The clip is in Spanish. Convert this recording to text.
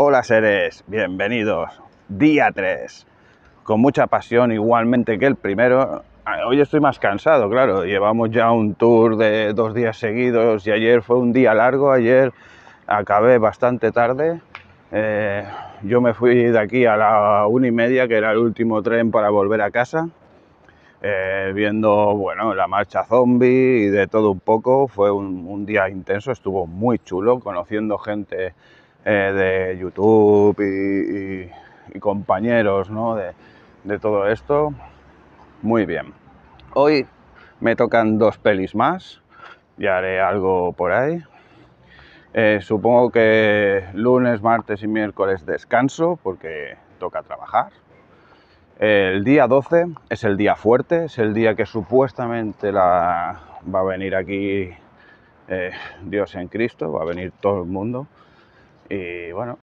Hola seres, bienvenidos. Día 3. Con mucha pasión igualmente que el primero. Ah, Hoy estoy más cansado, claro. Llevamos ya un tour de dos días seguidos y ayer fue un día largo. Ayer acabé bastante tarde. Eh, yo me fui de aquí a la una y media, que era el último tren para volver a casa. Eh, viendo bueno, la marcha zombie y de todo un poco. Fue un, un día intenso, estuvo muy chulo, conociendo gente eh, de YouTube y, y- y compañeros ¿no? de, todo esto. Muy bien. Hoy me tocan dos pelis más, ya haré algo por ahí. Eh, supongo que lunes, martes y miércoles descanso porque toca trabajar. El día 12 es el día fuerte, es el día que supuestamente la, va a venir aquí eh, Dios en Cristo, va a venir todo el mundo. Y bueno,